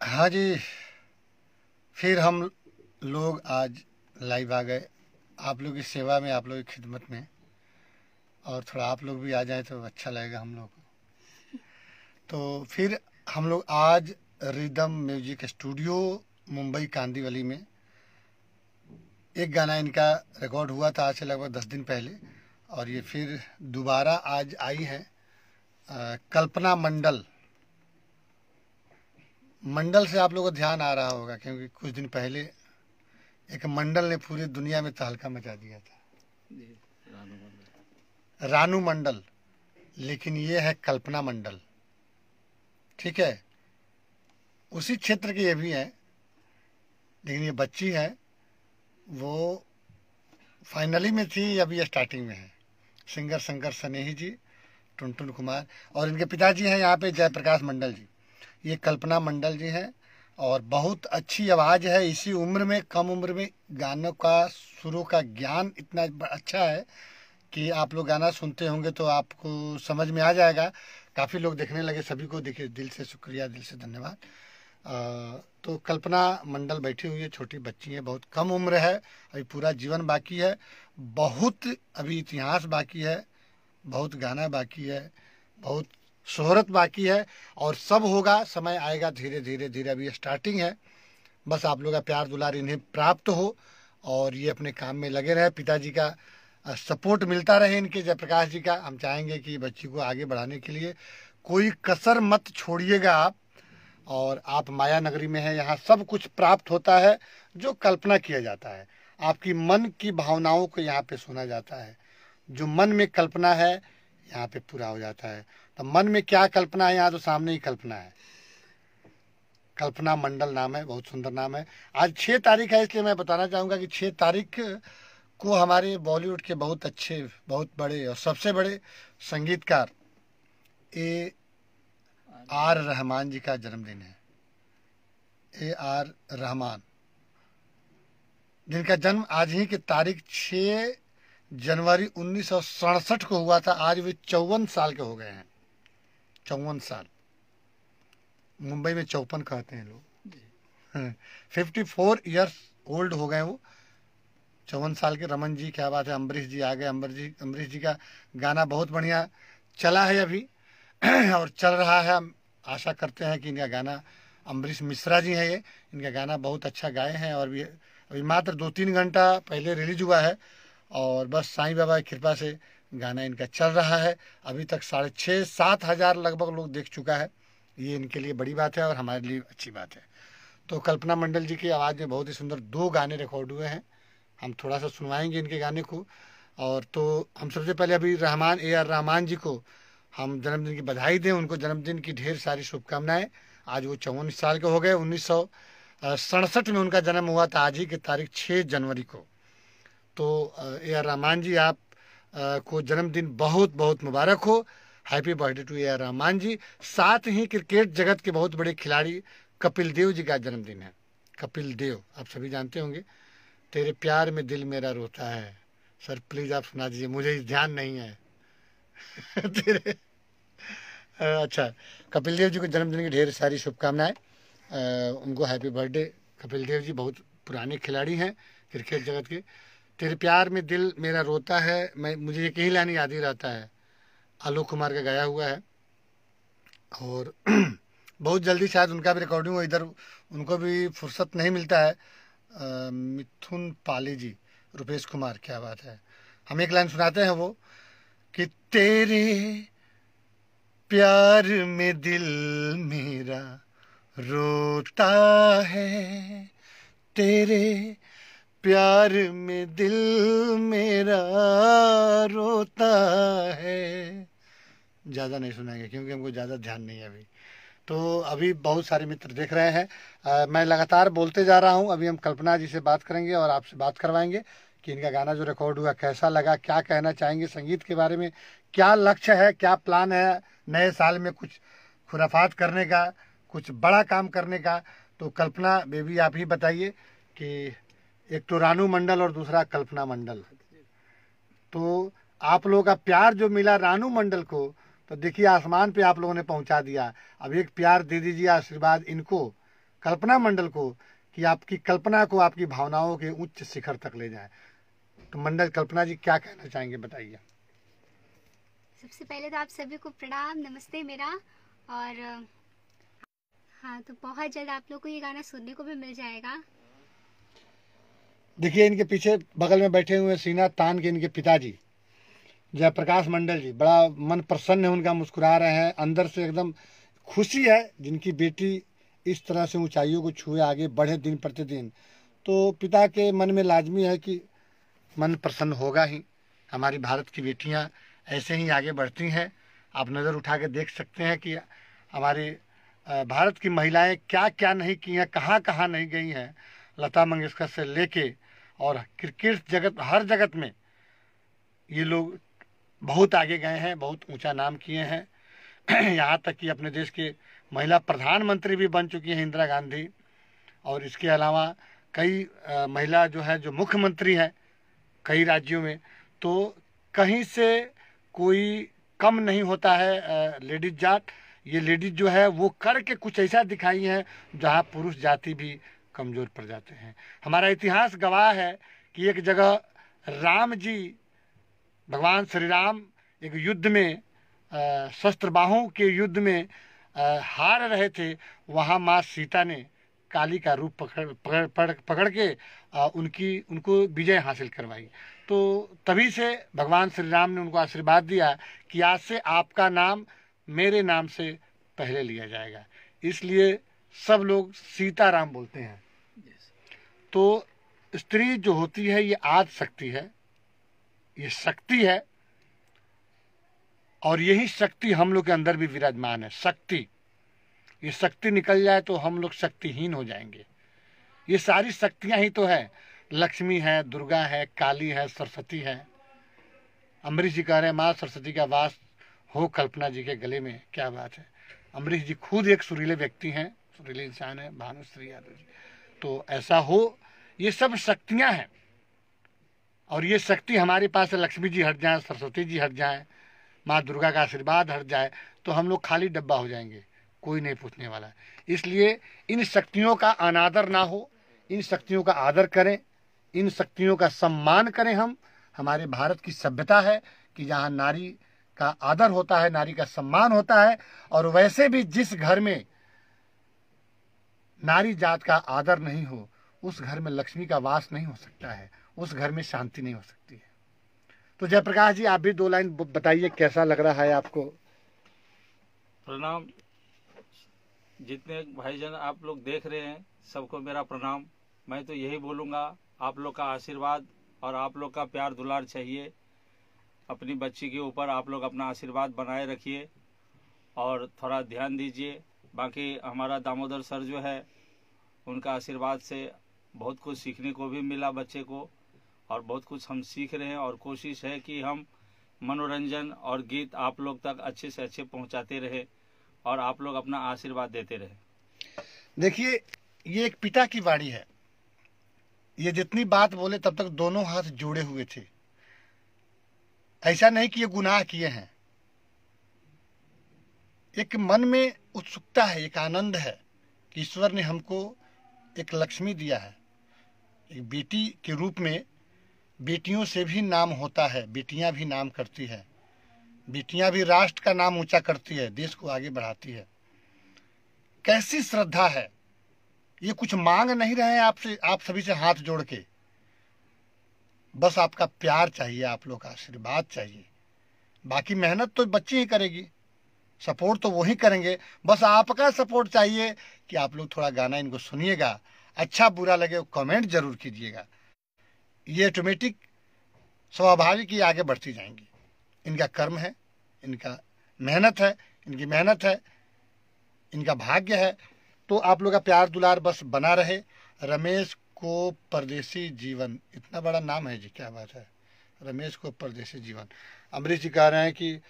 हाँ जी, फिर हम लोग आज लाइव आ गए। आप लोग की सेवा में, आप लोग की खिदमत में। और थोड़ा आप लोग भी आ जाए तो अच्छा लगेगा हम लोग को। तो फिर हम लोग आज rhythm music studio Mumbai Kandivali में। एक गाना इनका रिकॉर्ड हुआ था आज से लगभग दस दिन पहले। और ये फिर दोबारा आज आई है कल्पना मंडल। मंडल से आप लोगों को ध्यान आ रहा होगा क्योंकि कुछ दिन पहले एक मंडल ने पूरी दुनिया में तहलका मचा दिया था। रानू मंडल। लेकिन ये है कल्पना मंडल। ठीक है? उसी क्षेत्र के ये भी हैं लेकिन ये बच्ची है वो फाइनली में थी अभी स्टार्टिंग में है। सिंगर शंकर सनेही जी टुनटुन कुमार और इनके पिताजी हैं यहाँ पे जयप्रकाश मंडल जी। ये कल्पना मंडल जी हैं और बहुत अच्छी आवाज़ है। इसी उम्र में, कम उम्र में गानों का, सुरों का ज्ञान इतना अच्छा है कि आप लोग गाना सुनते होंगे तो आपको समझ में आ जाएगा। काफ़ी लोग देखने लगे, सभी को देखिए, दिल से शुक्रिया, दिल से धन्यवाद। तो कल्पना मंडल बैठी हुई है, छोटी बच्ची है, बहुत कम उम्र है, अभी पूरा जीवन बाकी है, बहुत अभी इतिहास बाकी है, बहुत गाना बाकी है, बहुत शोहरत बाकी है और सब होगा, समय आएगा धीरे धीरे धीरे। अभी स्टार्टिंग है। बस आप लोग का प्यार दुलार इन्हें प्राप्त हो और ये अपने काम में लगे रहे। पिताजी का सपोर्ट मिलता रहे इनके, जयप्रकाश जी का। हम चाहेंगे कि बच्ची को आगे बढ़ाने के लिए कोई कसर मत छोड़िएगा आप और आप माया नगरी में हैं। यहाँ सब कुछ प्राप्त होता है जो कल्पना किया जाता है। आपकी मन की भावनाओं को यहाँ पे सुना जाता है। जो मन में कल्पना है यहाँ पे पूरा हो जाता है। तो मन में क्या कल्पना है यहाँ तो सामने ही कल्पना है। कल्पना मंडल नाम है, बहुत सुंदर नाम है। आज छः तारीख है, इसलिए मैं बताना चाहूँगा कि छः तारीख को हमारे बॉलीवुड के बहुत अच्छे, बहुत बड़े और सबसे बड़े संगीतकार ए आर रहमान जी का जन्मदिन है। A R Rahman. जिनका जन्म आज ही की तारीख 6 जनवरी उन्नीस सौ सड़सठ को हुआ था आज वे चौवन साल के हो गए हैं। चौवन साल। मुंबई में चौपन कहते हैं लोग। फिफ्टी फोर ईयर्स ओल्ड हो गए वो। चौवन साल के रमन जी क्या बात है अम्बरीश जी आ गए। अम्बर जी अम्बरीश जी का गाना बहुत बढ़िया चला है अभी। और चल रहा है हम आशा करते हैं कि इनका गाना अम्बरीश मिश्रा जी हैं ये इनका गाना बहुत अच्छा गाए हैं। और भी अभी मात्र दो तीन घंटा पहले रिलीज़ हुआ है। और बस साईं बाबा की कृपा से गाना इनका चल रहा है। अभी तक साढ़े छः सात हज़ार लगभग लोग देख चुका है। ये इनके लिए बड़ी बात है और हमारे लिए अच्छी बात है। तो कल्पना मंडल जी की आवाज़ में बहुत ही सुंदर दो गाने रिकॉर्ड हुए हैं। हम थोड़ा सा सुनवाएँगे इनके गाने को। और तो हम सबसे पहले अभी रहमान, ए आर रहमान जी को हम जन्मदिन की बधाई दें। उनको जन्मदिन की ढेर सारी शुभकामनाएँ। आज वो चौवन साल के हो गए, उन्नीस सौ सड़सठ में उनका जन्म हुआ था। आज ही की तारीख छः जनवरी को। तो ए आर रहमान जी, आप को जन्मदिन बहुत बहुत मुबारक हो। Happy birthday to A R Rahman ji. साथ ही क्रिकेट जगत के बहुत बड़े खिलाड़ी कपिल देव जी का जन्मदिन है। कपिल देव, आप सभी जानते होंगे। तेरे प्यार में दिल मेरा रोता है। सर, प्लीज़ आप सुना दीजिए, मुझे इस ध्यान नहीं है। तेरे अच्छा कपिल देव जी को जन्मदिन की ढेर सारी शुभकामनाएँ। उनको हैप्पी बर्थडे। कपिल देव जी बहुत पुराने खिलाड़ी हैं क्रिकेट जगत के। तेरे प्यार में दिल मेरा रोता है मैं मुझे ये कहीं लाइन याद ही रहता है। आलोक कुमार का गाया हुआ है। और बहुत जल्दी शायद उनका भी रिकॉर्डिंग हो इधर उनको भी फुर्सत नहीं मिलता है। अ, मिथुन पाली जी रुपेश कुमार क्या बात है। हम एक लाइन सुनाते हैं वो कि तेरे प्यार में दिल मेरा रोता है तेरे प्यार में दिल मेरा रोता है। ज़्यादा नहीं सुनाएँगे क्योंकि हमको ज़्यादा ध्यान नहीं है अभी। तो अभी बहुत सारे मित्र देख रहे हैं। अ, मैं लगातार बोलते जा रहा हूँ। अभी हम कल्पना जी से बात करेंगे और आपसे बात करवाएँगे कि इनका गाना जो रिकॉर्ड हुआ कैसा लगा क्या कहना चाहेंगे संगीत के बारे में क्या लक्ष्य है क्या प्लान है नए साल में कुछ खुराफात करने का कुछ बड़ा काम करने का। तो कल्पना बेबी आप ही बताइए कि एक तो रानू मंडल और दूसरा कल्पना मंडल। तो आप लोगों का प्यार जो मिला रानू मंडल को तो देखिए आसमान पे आप लोगों ने पहुँचा दिया। अब एक प्यार दे दीजिए आशीर्वाद इनको, कल्पना मंडल को, कि आपकी कल्पना को, आपकी भावनाओं के उच्च शिखर तक ले जाए। तो मंडल कल्पना जी क्या कहना चाहेंगे बताइए। सबसे पहले तो आप सभी को प्रणाम, नमस्ते मेरा। और हाँ तो बहुत जल्द आप लोग को ये गाना सुनने को भी मिल जाएगा। देखिए, इनके पीछे बगल में बैठे हुए सीना तान के इनके पिताजी, जयप्रकाश मंडल जी, बड़ा मन प्रसन्न है, उनका मुस्कुरा रहे हैं, अंदर से एकदम खुशी है, जिनकी बेटी इस तरह से ऊंचाइयों को छुए आगे बढ़े दिन प्रतिदिन। तो पिता के मन में लाजमी है कि मन प्रसन्न होगा ही। हमारी भारत की बेटियाँ ऐसे ही आगे बढ़ती हैं। आप नज़र उठा के देख सकते हैं कि हमारी भारत की महिलाएँ क्या क्या नहीं की हैं कहाँ कहाँ नहीं गई हैं। लता मंगेशकर से लेके और क्रिकेट जगत, हर जगत में ये लोग बहुत आगे गए हैं, बहुत ऊँचा नाम किए हैं। यहाँ तक कि अपने देश के महिला प्रधानमंत्री भी बन चुकी हैं इंदिरा गांधी। और इसके अलावा कई महिला जो है, जो मुख्यमंत्री हैं कई राज्यों में तो कहीं से कोई कम नहीं होता है लेडीज़ जाट। ये लेडीज़ जो है, वो करके कुछ ऐसा दिखाई है जहाँ पुरुष जाति भी कमज़ोर पड़ जाते हैं। हमारा इतिहास गवाह है कि एक जगह राम जी भगवान श्री राम एक युद्ध में शस्त्रबाहों के युद्ध में आ, हार रहे थे। वहाँ माँ सीता ने काली का रूप पकड़ पकड़ पकड़, पकड़ के आ, उनकी उनको विजय हासिल करवाई। तो तभी से भगवान श्री राम ने उनको आशीर्वाद दिया कि आज से आपका नाम मेरे नाम से पहले लिया जाएगा। इसलिए सब लोग सीताराम बोलते हैं। तो स्त्री जो होती है, ये आज शक्ति है, ये शक्ति है, और यही शक्ति हम लोग के अंदर भी विराजमान है, शक्ति। ये शक्ति निकल जाए तो हम लोग शक्तिहीन हो जाएँगे। ये सारी शक्तियाँ ही तो है। लक्ष्मी है, दुर्गा है, काली है, सरस्वती है। अमरीश जी कह रहे हैं, माँ, सरस्वती का वास हो कल्पना जी के गले में। क्या बात है। अमरीश जी खुद एक सुरीले व्यक्ति हैं, सुरीले इंसान है भानुश्री यादव जी तो ऐसा हो, ये सब शक्तियाँ हैं। और ये शक्ति हमारे पास लक्ष्मी जी हट जाए, सरस्वती जी हट जाए, माँ दुर्गा का आशीर्वाद हट जाए तो हम लोग खाली डब्बा हो जाएँगे, कोई नहीं पूछने वाला। इसलिए इन शक्तियों का अनादर ना हो, इन शक्तियों का आदर करें, इन शक्तियों का सम्मान करें हम। हमारे भारत की सभ्यता है कि जहाँ नारी का आदर होता है, नारी का सम्मान होता है, और वैसे भी जिस घर में नारी जात का आदर नहीं हो, उस घर में लक्ष्मी का वास नहीं हो सकता है, उस घर में शांति नहीं हो सकती है। तो जयप्रकाश जी, आप भी दो लाइन बताइए, कैसा लग रहा है आपको? प्रणाम। जितने भाईजन आप लोग देख रहे हैं, सबको मेरा प्रणाम। मैं तो यही बोलूँगा, आप लोग का आशीर्वाद और आप लोग का प्यार दुलार चाहिए। अपनी बच्ची के ऊपर आप लोग अपना आशीर्वाद बनाए रखिए और थोड़ा ध्यान दीजिए। बाकी हमारा दामोदर सर जो है, उनका आशीर्वाद से बहुत कुछ सीखने को भी मिला बच्चे को, और बहुत कुछ हम सीख रहे हैं, और कोशिश है कि हम मनोरंजन और गीत आप लोग तक अच्छे से अच्छे पहुंचाते रहे, और आप लोग अपना आशीर्वाद देते रहे। देखिए, ये एक पिता की वाणी है। ये जितनी बात बोले, तब तक दोनों हाथ जोड़े हुए थे। ऐसा नहीं कि ये गुनाह किए हैं। एक मन में उत्सुकता है, एक आनंद है कि ईश्वर ने हमको एक लक्ष्मी दिया है। एक बेटी के रूप में बेटियों से भी नाम होता है, बेटियाँ भी नाम करती है। बेटियाँ भी राष्ट्र का नाम ऊँचा करती है, देश को आगे बढ़ाती है। कैसी श्रद्धा है? ये कुछ मांग नहीं रहे आपसे, आप सभी से हाथ जोड़ के। बस आपका प्यार चाहिए, आप लोग का आशीर्वाद चाहिए। बाकी मेहनत तो बच्ची ही करेगी। सपोर्ट तो वही करेंगे। बस आपका सपोर्ट चाहिए कि आप लोग थोड़ा गाना इनको सुनिएगा। अच्छा बुरा लगे कमेंट ज़रूर कीजिएगा। ये ऑटोमेटिक स्वाभाविक ही आगे बढ़ती जाएँगी। इनका कर्म है, इनका मेहनत है, इनकी मेहनत है, इनका भाग्य है। तो आप लोग का प्यार दुलार बस बना रहे। रमेश को परदेसी जीवन। इतना बड़ा नाम है जी, क्या बात है। रमेश को परदेसी जीवन। अमरीश जी कह रहे हैं कि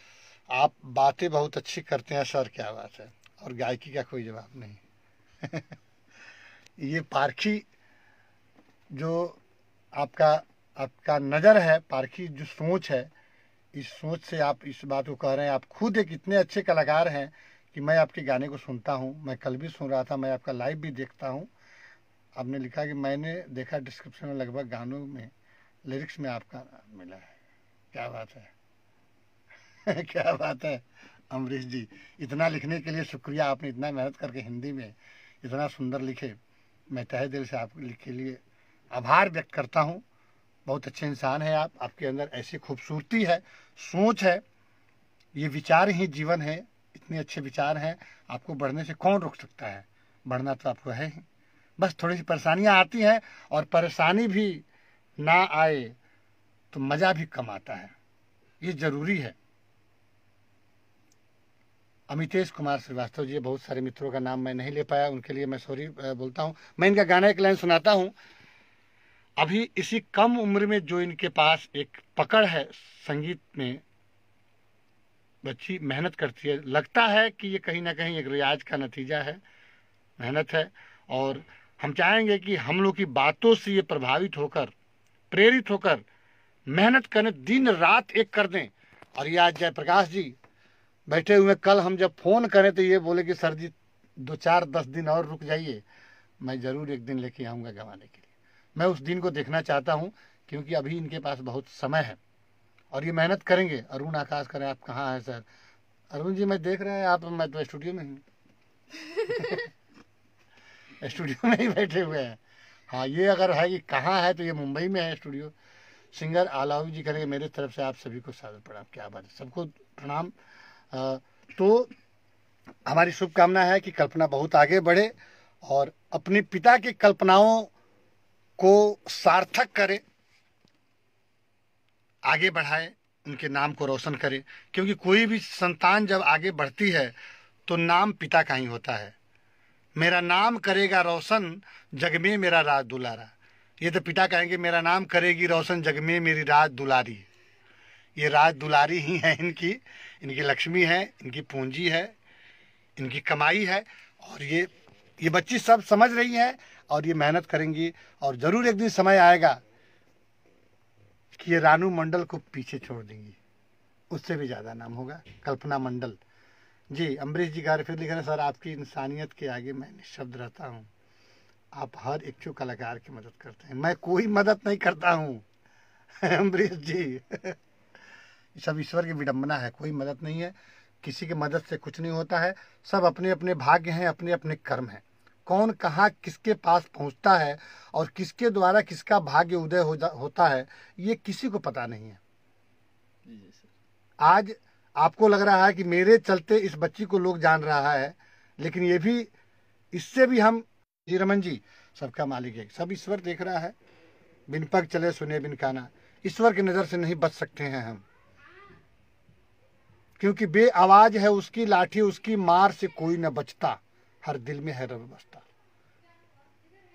आप बातें बहुत अच्छी करते हैं, सर, क्या बात है? और गायकी का कोई जवाब नहीं। ये पारखी जो आपका आपका नज़र है, पारखी जो सोच है, इस सोच से आप इस बात को कह रहे हैं, आप खुद एक इतने अच्छे कलाकार हैं कि मैं आपके गाने को सुनता हूँ, मैं कल भी सुन रहा था, मैं आपका लाइव भी देखता हूँ। आपने लिखा कि मैंने देखा डिस्क्रिप्शन में लगभग गानों में लिरिक्स में आपका मिला है। क्या बात है? क्या बात है अमरीश जी। इतना लिखने के लिए शुक्रिया, आपने इतना मेहनत करके हिंदी में इतना सुंदर लिखे। मैं तहे दिल से आपके लिए आभार व्यक्त करता हूँ। बहुत अच्छे इंसान है आप, आपके अंदर ऐसी खूबसूरती है, सोच है। ये विचार ही जीवन है, इतने अच्छे विचार हैं। आपको बढ़ने से कौन रोक सकता है? बढ़ना तो आपको है ही। बस थोड़ी सी परेशानियाँ आती हैं और परेशानी भी ना आए तो मज़ा भी कम आता है। ये ज़रूरी है। अमितेश कुमार श्रीवास्तव जी, बहुत सारे मित्रों का नाम मैं नहीं ले पाया, उनके लिए मैं सॉरी बोलता हूँ। मैं इनका गाना एक लाइन सुनाता हूँ। अभी इसी कम उम्र में जो इनके पास एक पकड़ है संगीत में, बच्ची मेहनत करती है। लगता है कि ये कहीं ना कहीं एक रियाज का नतीजा है, मेहनत है। और हम चाहेंगे कि हम लोग की बातों से ये प्रभावित होकर, प्रेरित होकर, मेहनत करें दिन रात एक कर दें। और ये आज जयप्रकाश जी बैठे हुए कल हम जब फ़ोन करें तो ये बोले कि, सर जी, दो चार दस दिन और रुक जाइए। मैं ज़रूर एक दिन लेके आऊँगा गवाने के लिए। मैं उस दिन को देखना चाहता हूँ, क्योंकि अभी इनके पास बहुत समय है। और ये मेहनत करेंगे। अरुण आकाश करें, आप कहाँ हैं, सर? अरुण जी, मैं देख रहे हैं, आप, मैं तो स्टूडियो में हूँ। स्टूडियो में ही बैठे हुए हैं। हाँ ये अगर है कि कहाँ है तो ये मुंबई में है स्टूडियो। सिंगर आलाऊ जी करेंगे, मेरे तरफ़ से आप सभी को सादर प्रणाम। क्या बात है। सबको प्रणाम। तो हमारी शुभकामना है कि कल्पना बहुत आगे बढ़े और अपने पिता की कल्पनाओं को सार्थक करे, आगे बढ़ाए, उनके नाम को रोशन करे। क्योंकि कोई भी संतान जब आगे बढ़ती है तो नाम पिता का ही होता है। मेरा नाम करेगा रोशन, जग में मेरा राज दुलारा। ये तो पिता कहेंगे, मेरा नाम करेगी रोशन, जग में मेरी राज दुलारी। ये राज दुलारी ही है इनकी। इनकी लक्ष्मी है, इनकी पूंजी है, इनकी कमाई है, और ये ये बच्ची सब समझ रही है और ये मेहनत करेंगी, और ज़रूर एक दिन समय आएगा कि ये रानू मंडल को पीछे छोड़ देंगी। उससे भी ज़्यादा नाम होगा। कल्पना मंडल। जी, अम्बरीश जी गार फिर लिख रहे सर, आपकी इंसानियत के आगे मैं निशब्द रहता हूँ। आप हर इच्छुक कलाकार की मदद करते हैं। मैं कोई मदद नहीं करता हूँ। अम्बरीश जी। सब ईश्वर की विडम्बना है कोई मदद नहीं है किसी की मदद से कुछ नहीं होता है सब अपने अपने भाग्य हैं अपने अपने कर्म हैं। कौन कहाँ किसके पास पहुँचता है और किसके द्वारा किसका भाग्य उदय हो होता है ये किसी को पता नहीं है। आज आपको लग रहा है कि मेरे चलते इस बच्ची को लोग जान रहा है लेकिन ये भी इससे भी हम जी रमन जी सबका मालिक है। सब ईश्वर देख रहा है। बिन पग चले सुने बिन खाना ईश्वर की नज़र से नहीं बच सकते हैं हम। क्योंकि बे आवाज़ है उसकी, लाठी उसकी, मार से कोई न बचता, हर दिल में है रब बसता।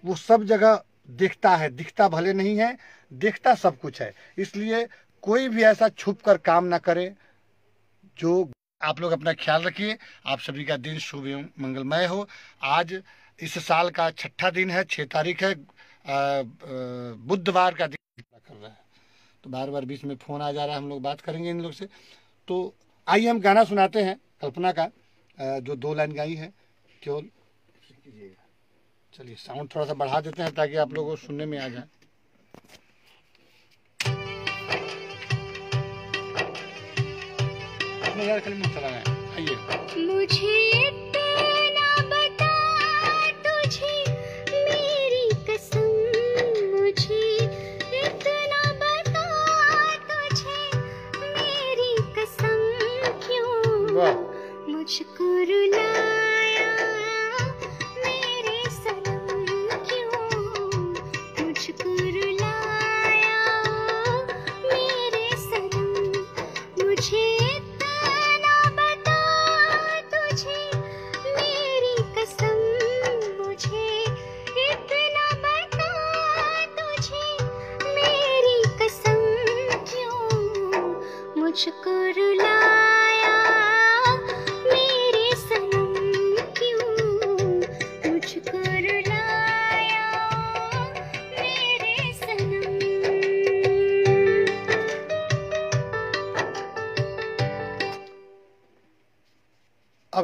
वो सब जगह दिखता है, दिखता भले नहीं है, दिखता सब कुछ है। इसलिए कोई भी ऐसा छुप कर काम ना करे, जो आप लोग अपना ख्याल रखिए। आप सभी का दिन शुभ एवं मंगलमय हो। आज इस साल का छठा दिन है, छह तारीख है। बुधवार का दिन। कर रहा है तो बार बार बीच में फ़ोन आ जा रहा है, हम लोग बात करेंगे इन लोग से। तो आइए हम गाना सुनाते हैं कल्पना का जो दो लाइन गाई है, केवल। चलिए साउंड थोड़ा सा बढ़ा देते हैं ताकि आप लोगों को सुनने में आ जाए। यार खाली चला आइए। मुझे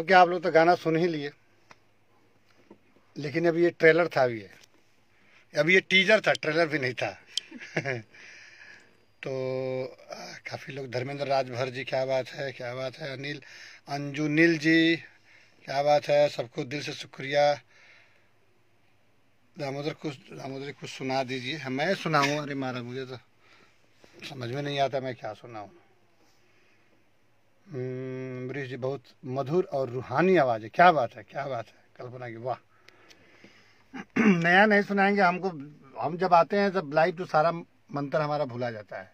क्या आप लोग तो गाना सुन ही लिए। लेकिन अभी ये ट्रेलर था अभी ये। अभी ये टीजर था ट्रेलर भी नहीं था। तो काफ़ी लोग धर्मेंद्र राजभर जी क्या बात है क्या बात है अनिल अंजू नील जी क्या बात है सबको दिल से शुक्रिया। दामोदर कुछ दामोदर कुछ सुना दीजिए। हाँ, मैं सुनाऊँ? अरे मारा मुझे तो समझ में नहीं आता मैं क्या सुनाऊँ। हम्म, अमरीश जी बहुत मधुर और रूहानी आवाज़ है। क्या बात है क्या बात है। कल्पना की वाह। नया नहीं सुनाएँगे हमको हम जब आते हैं जब लाइव तो सारा मंत्र हमारा भूला जाता है।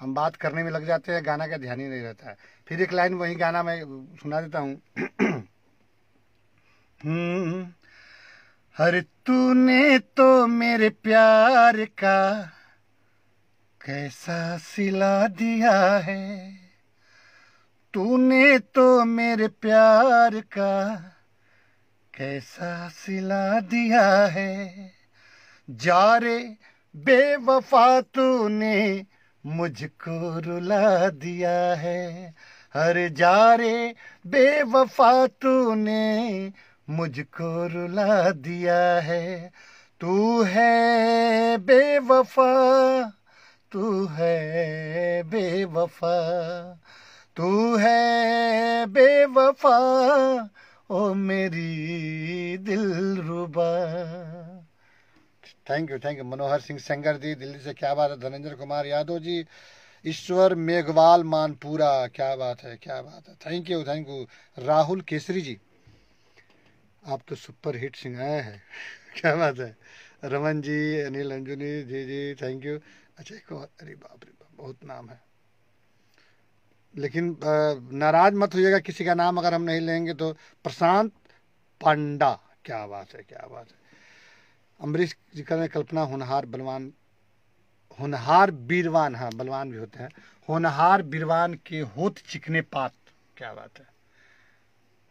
हम बात करने में लग जाते हैं गाना का ध्यान ही नहीं रहता है। फिर एक लाइन वही गाना मैं सुना देता हूँ। हम्म, हर तूने तो मेरे प्यार का कैसा सिला दिया है। तूने तो मेरे प्यार का कैसा सिला दिया है? जा रे बेवफा तूने मुझको रुला दिया है। हर जा रे बेवफा तूने मुझको रुला दिया है। तू है बेवफा, तू है बेवफा। तू है बेवफा, ओ मेरी दिल रुबा। Thank you thank you Manohar Singh Sengar ji, Delhi से क्या बात है? धनेंद्र कुमार यादव जी, ईश्वर मेघवाल मानपुरा, क्या बात है, क्या बात है। Thank you thank you Rahul Kesari ji. आप तो सुपर हिट सिंगर हैं, क्या बात है। रमन जी, अनिल अंजुनी जी जी थैंक यू अच्छा एक और, अरे बाप रे बाप, बहुत नाम है। लेकिन नाराज़ मत होइएगा, किसी का नाम अगर हम नहीं लेंगे तो। प्रशांत पांडा, क्या बात है, क्या बात है। अम्बरीश जी का कल्पना, होनहार बलवान, होनहार बीरवान हाँ बलवान भी होते हैं। होनहार बीरवान के होत चिकने पात, क्या बात है।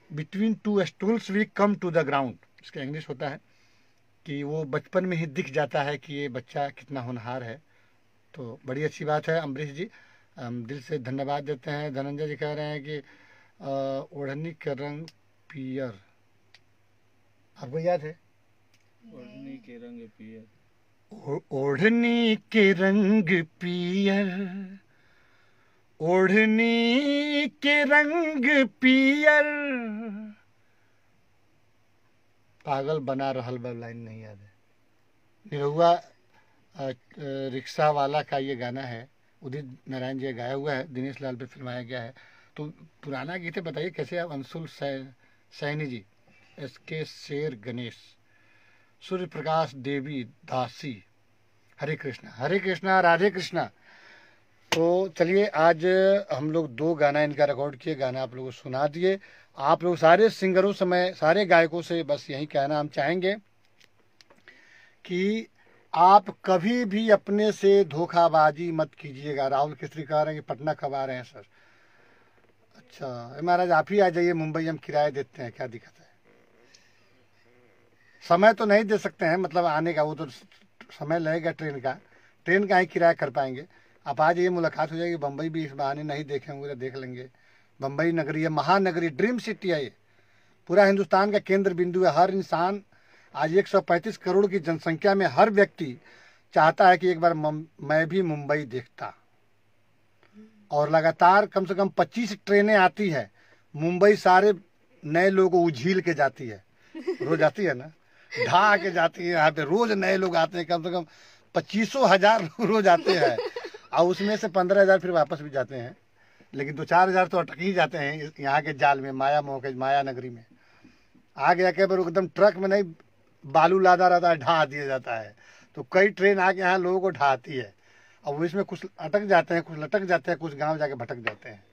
Between two stools we come to the ground इसका इंग्लिश होता है कि वो बचपन में ही दिख जाता है कि ये बच्चा कितना होनहार है। तो बड़ी अच्छी बात है अम्बरीश जी। हम दिल से धन्यवाद देते हैं। धनंजय जी कह रहे हैं कि ओढ़नी का रंग पियर। आपको याद है? ओढ़नी के रंग पियर। ओढ़नी के रंग पियर। ओढ़नी के रंग पियर। पागल बना रहल बा लाइन नहीं याद है। निरहुआ रिक्शा वाला का ये गाना है। उदित नारायण जी गाया हुआ है, दिनेश लाल पे फिल्माया गया है। तो पुराना गीत है, बताइए कैसे आप अंशुल सैनी जी? एस के शेर गणेश सूर्य प्रकाश देवी दासी, हरे कृष्णा हरे कृष्णा, राधे कृष्णा। तो चलिए आज हम लोग दो गाना इनका रिकॉर्ड किए, गाना आप लोगों को सुना दिए। आप लोग सारे सिंगरों से मैं, सारे गायकों से बस यही कहना हम चाहेंगे कि आप कभी भी अपने से धोखाबाजी मत कीजिएगा। राहुल केसरी कह रहे हैं कि पटना कब आ रहे हैं, सर? अच्छा महाराज, आप ही आ जाइए, मुंबई हम किराया देते हैं, क्या दिक्कत है? समय तो नहीं दे सकते हैं मतलब आने का, वो तो समय लगेगा ट्रेन का। ट्रेन का ही किराया कर पाएँगे। आप आ जाइए, मुलाकात हो जाएगी बम्बई भी इस बहाने नहीं देखे होंगे तो देख लेंगे। बम्बई नगरी है, महानगरी, ड्रीम सिटी है ये। पूरा हिंदुस्तान का केंद्र बिंदु है, हर इंसान आज 135 करोड़ की जनसंख्या में हर व्यक्ति चाहता है कि एक बार मैं भी मुंबई देखता। और लगातार कम से कम 25 ट्रेनें आती है। मुंबई सारे नए लोग उझील के जाती है। रोज आती है ना? ढा के जाती है यहाँ पे। रोज नए लोग आते हैं, कम से कम पच्चीसों हज़ार रोज आते हैं। और उसमें से पंद्रह हज़ार फिर वापस भी जाते हैं। लेकिन दो चार हज़ार तो अटक ही जाते हैं यहाँ के जाल में, माया मोह के माया नगरी में। आगे आके पर एकदम ट्रक में नहीं बालू लादा रहता है ढा दिया जाता है। तो कई ट्रेन आके यहाँ लोगों को ढाती है। और वो इसमें कुछ अटक जाते हैं, कुछ लटक जाते हैं, कुछ गाँव जाके भटक जाते हैं।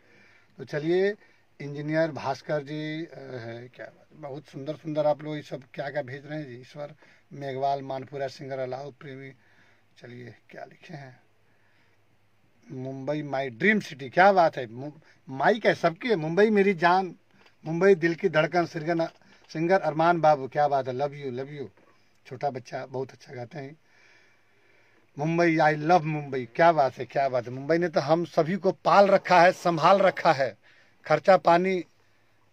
तो चलिए, इंजीनियर भास्कर जी है क्या बहुत सुंदर सुंदर आप लोग ये सब क्या क्या भेज रहे हैं जी? ईश्वर, मेघवाल, मानपुरा, सिंगर अलाउ प्रेमी। चलिए, क्या लिखे हैं? मुंबई माई ड्रीम सिटी, क्या बात है? माई क्या सबकी, मुंबई मेरी जान, मुंबई दिल की धड़कन सिंगर सिंगर अरमान बाबू क्या बात है लव यू लव यू छोटा बच्चा बहुत अच्छा गाते हैं। मुंबई आई लव मुंबई क्या बात है क्या बात है। मुंबई ने तो हम सभी को पाल रखा है संभाल रखा है। खर्चा पानी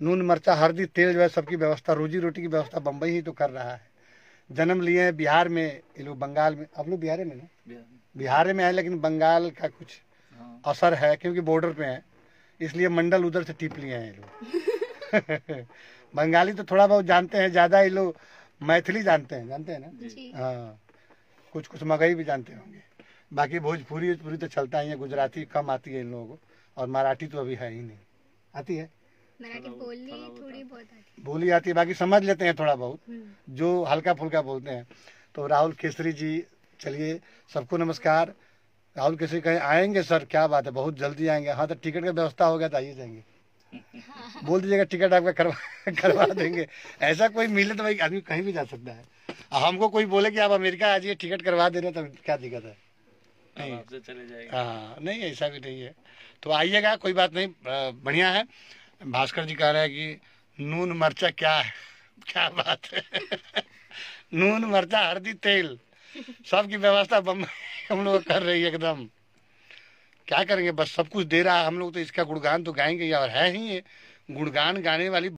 नून मिर्चा हल्दी तेल जो है सबकी व्यवस्था रोजी रोटी की व्यवस्था बम्बई ही तो कर रहा है। जन्म लिए हैं बिहार में ये लोग बंगाल में। अब लोग बिहार में ना? बिहार में। है लेकिन बंगाल का कुछ हाँ। असर है क्योंकि बॉर्डर पे है। इसलिए मंडल उधर से टिप लिए हैं ये लोग। बंगाली तो थोड़ा बहुत जानते हैं ज़्यादा ये लोग मैथिली जानते हैं जानते हैं ना? हाँ कुछ कुछ मगही भी जानते होंगे। बाकी भोजपुरी भोजपुरी तो चलता ही है गुजराती कम आती है इन लोगों को और मराठी तो अभी है ही नहीं। आती है? मराठी बोलनी थोड़ी बहुत आती बोली आती है बाकी समझ लेते हैं थोड़ा बहुत। हम्म, जो हल्का फुल्का बोलते हैं। तो राहुल केसरी जी चलिए सबको नमस्कार। राहुल केसरी कहीं आएँगे सर क्या बात है बहुत जल्दी आएँगे। हाँ तो टिकट का व्यवस्था हो गया तो आइए जाएँगे। बोल दीजिएगा टिकट आपका करवा करवा देंगे। ऐसा कोई मिले तो भाई आदमी कहीं भी जा सकता है। हमको कोई बोले कि आप अमेरिका आ जाइए टिकट करवा दे रहे तो क्या दिक्कत है? नहीं। चले जाएँगे। हाँ नहीं ऐसा भी नहीं है। तो आइएगा कोई बात नहीं बढ़िया है। भास्कर जी कह रहे हैं कि नून मरचा क्या है? क्या बात है? नून मरचा हल्दी तेल। सबकी व्यवस्था बम्बई हम लोग कर रही है एकदम। क्या करेंगे? बस सब कुछ दे रहा है। हम लोग तो इसका गुणगान तो गाएँगे ही और है ही ये। गुणगान गाने वाली